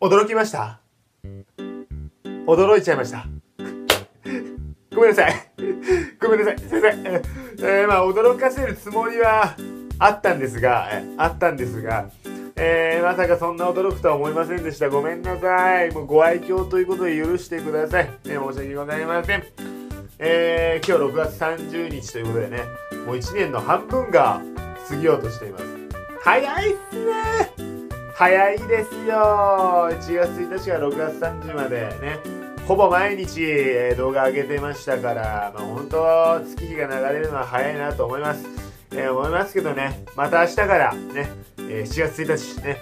驚きました？驚いちゃいました？ごめんなさい。ごめんなさい。すいません。えー、まあ、驚かせるつもりはあったんですが、えあったんですが、えー、まさかそんな驚くとは思いませんでした。ごめんなさい。もうご愛嬌ということで許してください。えー、申し訳ございません。えー、今日6月30日ということでね、もう1年の半分が過ぎようとしています。早いっすね早いですよ。1月1日から6月30までね。ほぼ毎日、動画上げてましたから、まあ、本当月日が流れるのは早いなと思います、えー、思いますけどね。また明日からね、え、7月1日ね。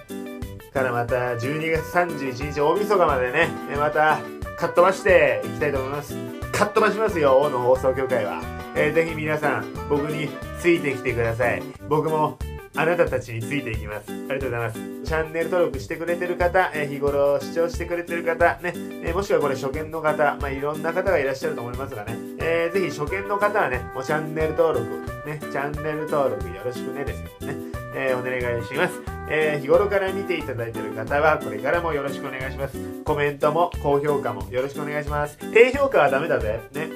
からまた12月31日大晦日までね、えまたかっ飛ばしていきたいと思います。かっ飛ばしますよ大野放送協会は、えー、ぜひ皆さん僕についてきてください。僕もあなたたちについていきます。ありがとうございます。チャンネル登録してくれてる方、え日頃視聴してくれてる方、ね、えもしくはこれ初見の方、まあ、いろんな方がいらっしゃると思いますがね、えー、ぜひ初見の方はね、もうチャンネル登録、ね、チャンネル登録よろしくねですね、えー、お願いします。えー、日頃から見ていただいている方は、これからもよろしくお願いします。コメントも高評価もよろしくお願いします。低評価はダメだぜ。ね。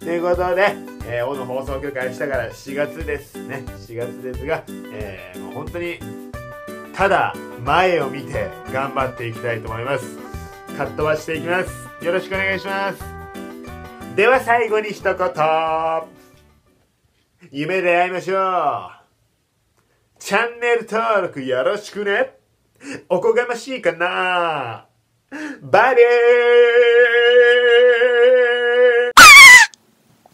ということで、えー、大野放送協会したから7月ですね。7月ですが、えー、もう本当に、ただ前を見て頑張っていきたいと思います。かっ飛ばしていきます。よろしくお願いします。では最後に一言。夢で会いましょう。チャンネル登録よろしくね。おこがましいかなバイビー